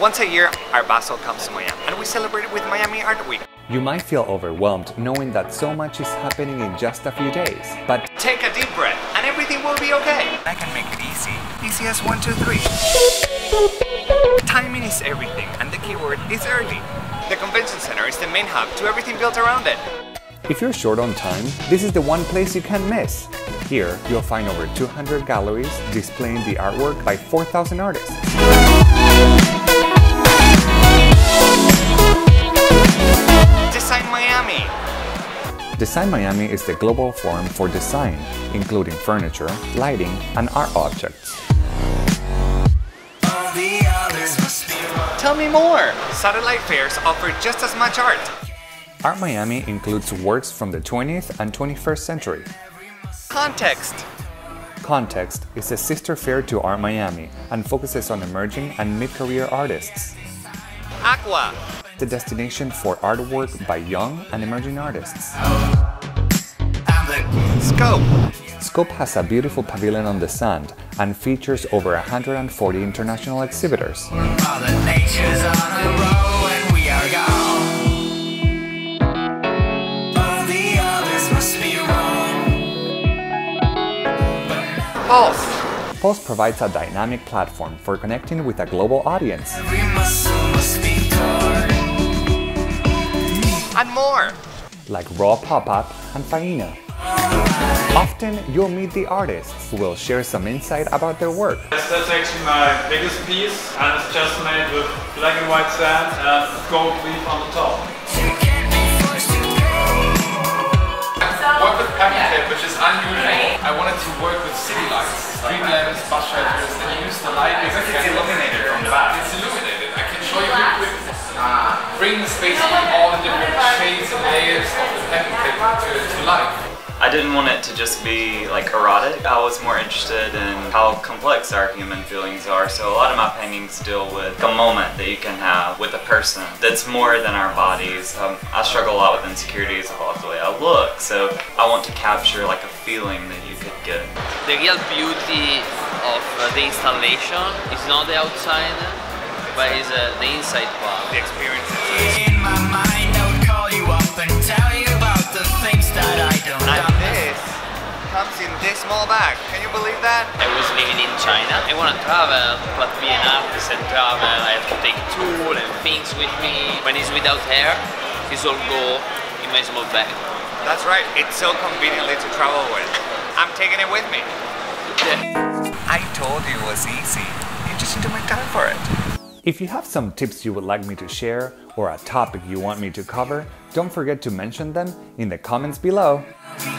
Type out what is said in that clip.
Once a year, Art Basel comes to Miami, and we celebrate it with Miami Art Week. You might feel overwhelmed knowing that so much is happening in just a few days, but Take a deep breath, and everything will be okay. I can make it easy. Easy as one, two, three. Timing is everything, and the keyword is early. The convention center is the main hub to everything built around it. if you're short on time, this is the one place you can't miss. Here, you'll find over 200 galleries displaying the artwork by 4,000 artists. Design Miami is the global forum for design, including furniture, lighting, and art objects. Tell me more. Satellite fairs offer just as much art. Art Miami includes works from the 20th and 21st century. Context. Context is a sister fair to Art Miami and focuses on emerging and mid-career artists. Aqua. The destination for artwork by young and emerging artists. Scope. Scope has a beautiful pavilion on the sand and features over 140 international exhibitors. Mother Nature's on a roll and we are gone. All the others must be wrong. Pulse. Pulse provides a dynamic platform for connecting with a global audience. And more. like Raw Pop-Up and Faina. Often you'll meet the artists who will share some insight about their work. Yes, that's actually my biggest piece, and it's just made with black and white sand and gold leaf on the top. You can't be forced to go. work with packing tape, which is unusual. I wanted to work with city lights, street lamps, bus shelters, and use the light as It's illuminated from the back. It's illuminated. I can show you real quick. Ah. Bring basically all didn't want it to just be like erotic. I was more interested in how complex our human feelings are. So a lot of my paintings deal with a moment that you can have with a person that's more than our bodies. Um, I struggle a lot with insecurities about the way I look. So I want to capture like a feeling that you could get. the real beauty of uh, the installation is not the outside, but is uh, the inside part. The experience. This small bag. Can you believe that? I was living in China. I want to travel, but be an artist and travel, I have to take tool and things with me. When it's without hair, this all go in my small bag. That's right. It's so conveniently to travel with. I'm taking it with me. I told you it was easy. You just need to make time for it. If you have some tips you would like me to share or a topic you want me to cover, don't forget to mention them in the comments below. We